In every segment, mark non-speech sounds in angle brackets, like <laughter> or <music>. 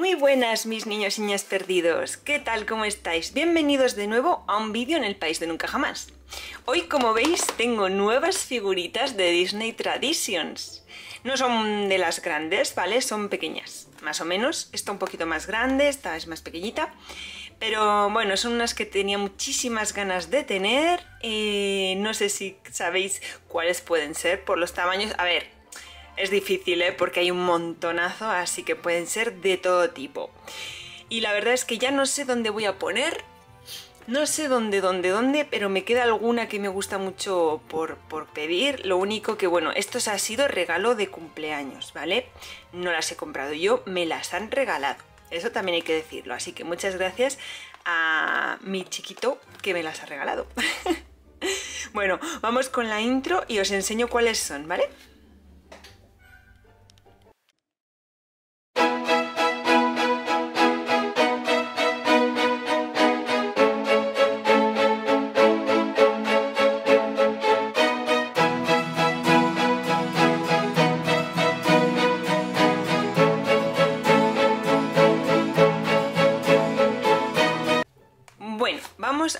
Muy buenas mis niños y niñas perdidos, ¿qué tal? ¿Cómo estáis? Bienvenidos de nuevo a un vídeo en el País de Nunca Jamás. Hoy como veis tengo nuevas figuritas de Disney Traditions. No son de las grandes, ¿vale? Son pequeñas, más o menos. Esta un poquito más grande, esta es más pequeñita. Pero bueno, son unas que tenía muchísimas ganas de tener. Eh, no sé si sabéis cuáles pueden ser por los tamaños. A ver, es difícil, ¿eh? Porque hay un montonazo, así que pueden ser de todo tipo. Y la verdad es que ya no sé dónde voy a poner. No sé dónde, dónde, dónde, pero me queda alguna que me gusta mucho por, por pedir. Lo único que, bueno, esto ha sido regalo de cumpleaños, ¿vale? No las he comprado yo, me las han regalado. Eso también hay que decirlo. Así que muchas gracias a mi chiquito que me las ha regalado. <laughs> bueno, vamos con la intro y os enseño cuáles son, ¿vale?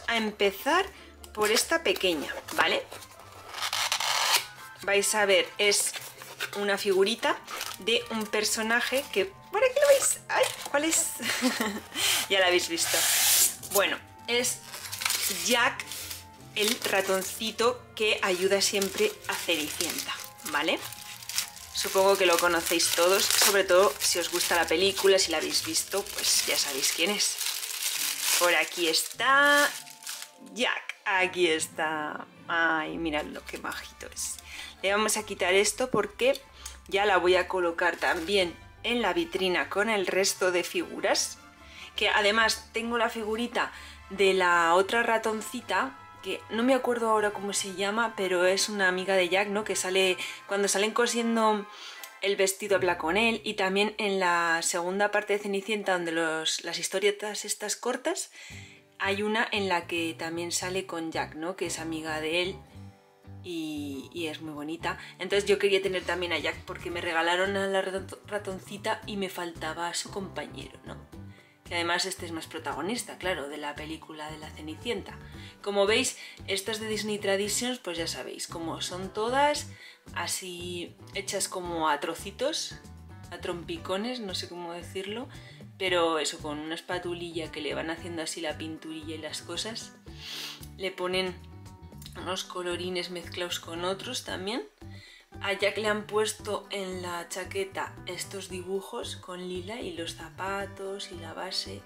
A empezar por esta pequeña, ¿vale? Vais a ver, es una figurita de un personaje que... ¿Por aquí lo veis? ¡Ay! ¿Cuál es? <laughs> ya la habéis visto. Bueno, es Jack, el ratoncito que ayuda siempre a Cenicienta, ¿vale? Supongo que lo conocéis todos, sobre todo si os gusta la película, si la habéis visto, pues ya sabéis quién es. Por aquí está Jack. Aquí está. Ay, mirad lo que majito es. Le vamos a quitar esto porque ya la voy a colocar también en la vitrina con el resto de figuras. Que además tengo la figurita de la otra ratoncita que no me acuerdo ahora cómo se llama, pero es una amiga de Jack, ¿no? Que sale cuando salen cosiendo el vestido habla con él y también en la segunda parte de Cenicienta donde los, las historietas estas cortas hay una en la que también sale con Jack, ¿no? Que es amiga de él y, y, es muy bonita. Entonces yo quería tener también a Jack porque me regalaron a la ratoncita y me faltaba su compañero, ¿no? Que además este es más protagonista, claro, de la película de la Cenicienta. Como veis, estas de Disney Traditions, pues ya sabéis, como son todas así hechas como a trocitos, a trompicones, no sé cómo decirlo, pero eso, con una espatulilla que le van haciendo así la pinturilla y las cosas. Le ponen unos colorines mezclados con otros también. A Jack le han puesto en la chaqueta estos dibujos con lila y los zapatos y la base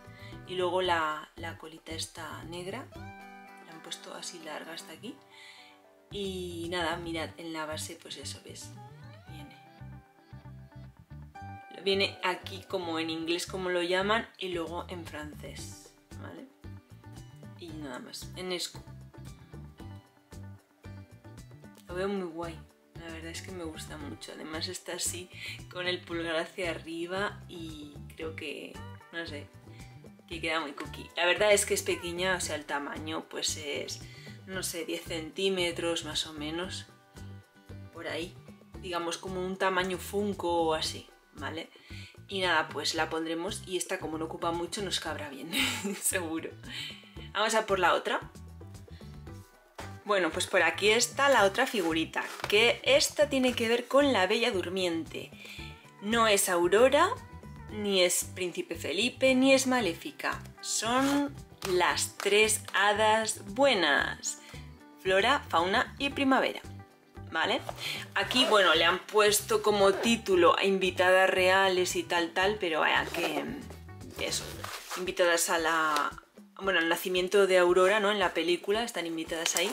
y luego la, la colita esta negra. La han puesto así larga hasta aquí. Y nada, mirad, en la base pues eso, ¿ves? Viene. Viene aquí como en inglés como lo llaman y luego en francés, ¿vale? Y nada más, en esco. Lo veo muy guay, la verdad es que me gusta mucho. Además está así con el pulgar hacia arriba y creo que, no sé, que queda muy cookie. La verdad es que es pequeña, o sea, el tamaño pues es no sé, 10 centímetros más o menos, por ahí, digamos como un tamaño Funko o así, ¿vale? Y nada, pues la pondremos y esta como no ocupa mucho nos cabrá bien, <laughs> seguro. Vamos a por la otra. Bueno, pues por aquí está la otra figurita, que esta tiene que ver con la Bella Durmiente. No es Aurora, ni es Príncipe Felipe, ni es Maléfica. Son las tres hadas buenas. Flora, fauna y primavera. ¿Vale? Aquí, bueno, le han puesto como título a invitadas reales y tal, tal, pero vaya que... Eso, invitadas a la... Bueno, al nacimiento de Aurora, ¿no? En la película, están invitadas ahí.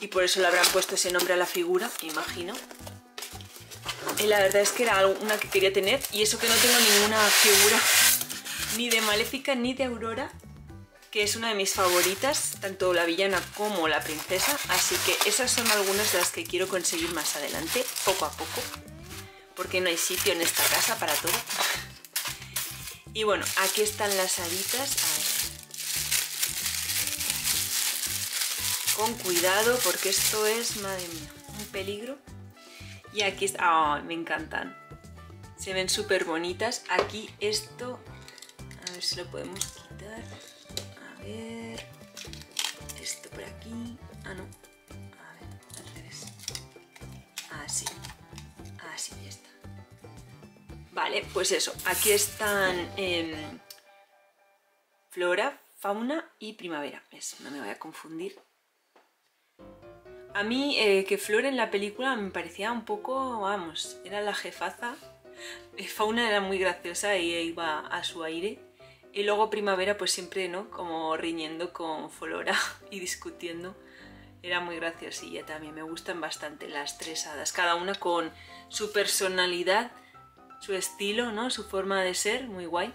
Y por eso le habrán puesto ese nombre a la figura, imagino. Y la verdad es que era una que quería tener. Y eso que no tengo ninguna figura <laughs> ni de Maléfica ni de Aurora que es una de mis favoritas, tanto la villana como la princesa, así que esas son algunas de las que quiero conseguir más adelante, poco a poco, porque no hay sitio en esta casa para todo. <laughs> Y bueno, aquí están las haditas, con cuidado porque esto es, madre mía, un peligro. Y aquí está, oh, me encantan. Se ven súper bonitas. Aquí esto, a ver si lo podemos quitar. A ver, esto por aquí. Ah, no. A ver, al revés. Así. Así ya está. Vale, pues eso. Aquí están em, flora, fauna y primavera. ¿Ves? No me voy a confundir. A mí eh, que Flor en la película me parecía un poco, vamos, era la jefaza. Eh, fauna era muy graciosa y iba a su aire. Y luego Primavera pues siempre, ¿no? Como riñendo con Flora <laughs> y discutiendo. Era muy graciosilla también, me gustan bastante las tres hadas. Cada una con su personalidad, su estilo, ¿no? Su forma de ser, muy guay.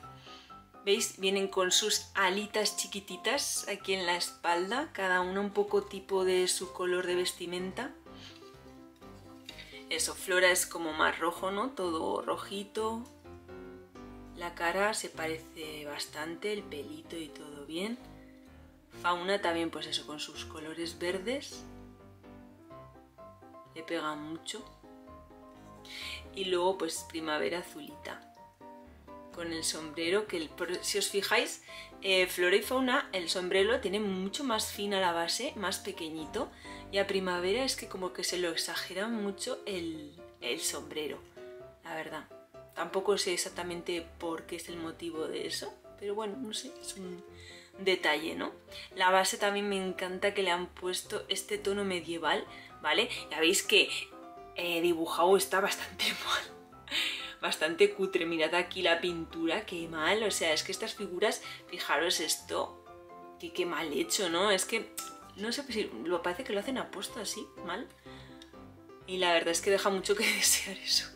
¿Veis? Vienen con sus alitas chiquititas aquí en la espalda, cada una un poco tipo de su color de vestimenta. Eso, Flora es como más rojo, ¿no? Todo rojito. La cara se parece bastante, el pelito y todo bien. Fauna también, pues eso, con sus colores verdes. Le pega mucho. Y luego, pues primavera azulita con el sombrero, que si os fijáis, eh, flora y fauna, el sombrero tiene mucho más fina la base, más pequeñito, y a primavera es que como que se lo exagera mucho el, el sombrero, la verdad. Tampoco sé exactamente por qué es el motivo de eso, pero bueno, no sé, es un detalle, ¿no? La base también me encanta que le han puesto este tono medieval, ¿vale? Ya veis que eh, dibujado está bastante <laughs> mal bastante cutre. Mirad aquí la pintura, qué mal. O sea, es que estas figuras, fijaros esto, qué, qué mal hecho, ¿no? Es que, no sé si lo parece que lo hacen apuesto así, mal. Y la verdad es que deja mucho que <laughs> desear eso.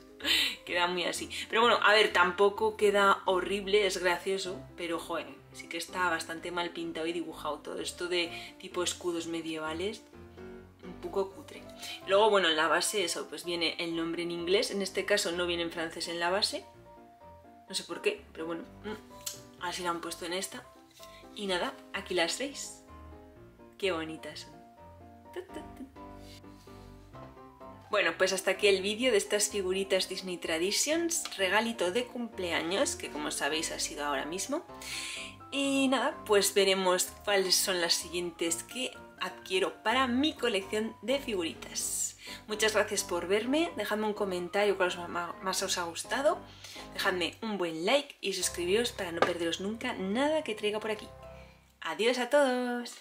queda muy así. Pero bueno, a ver, tampoco queda horrible, es gracioso, pero joder, sí que está bastante mal pintado y dibujado todo esto de tipo escudos medievales un poco cutre. Luego, bueno, en la base eso, pues viene el nombre en inglés, en este caso no viene en francés en la base, no sé por qué, pero bueno, mm, así lo han puesto en esta. Y nada, aquí las veis. Qué bonitas son. Bueno, pues hasta aquí el vídeo de estas figuritas Disney Traditions, regalito de cumpleaños, que como sabéis ha sido ahora mismo. Y nada, pues veremos cuáles son las siguientes que adquiero para mi colección de figuritas. Muchas gracias por verme, dejadme un comentario cuál más os ha gustado, dejadme un buen like y suscribiros para no perderos nunca nada que traiga por aquí. ¡Adiós a todos!